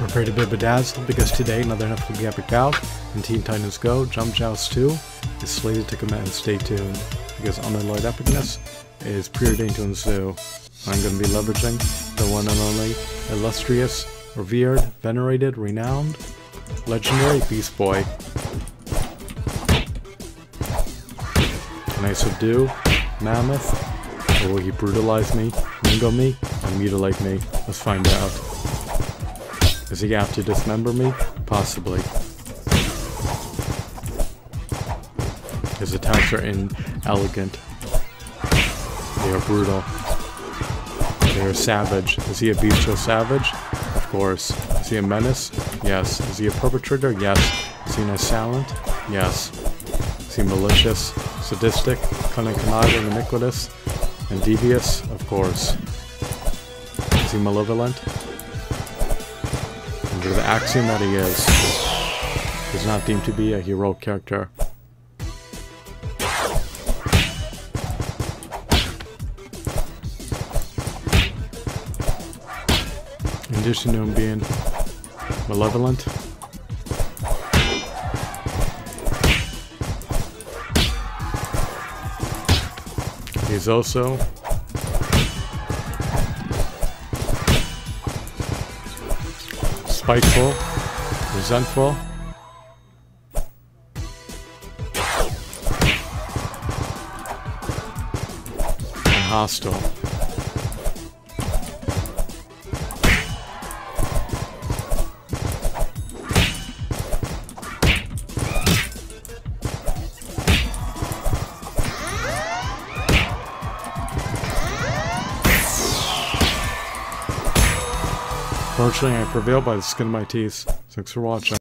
Prepare to be bedazzled because today another Netflix epic out in Teen Titans Go Jump Joust 2 is slated to come out and Stay tuned because unalloyed epicness is preordained to ensue. I'm going to be leveraging the one and only illustrious, revered, venerated, renowned, legendary Beast Boy. Can I subdue Mammoth? Or will he brutalize me, mingle me, and mutilate me? Let's find out. Is he out to dismember me? Possibly. His attacks are inelegant. They are brutal. They are savage. Is he a bestial savage? Of course. Is he a menace? Yes. Is he a perpetrator? Yes. Is he an assailant? Yes. Is he malicious, sadistic, cunning, conniving, iniquitous, and devious? Of course. Is he malevolent? The axiom that he is, is not deemed to be a heroic character. In addition to him being malevolent, he's also spiteful, resentful, and hostile. Fortunately, I prevailed by the skin of my teeth. Thanks for watching.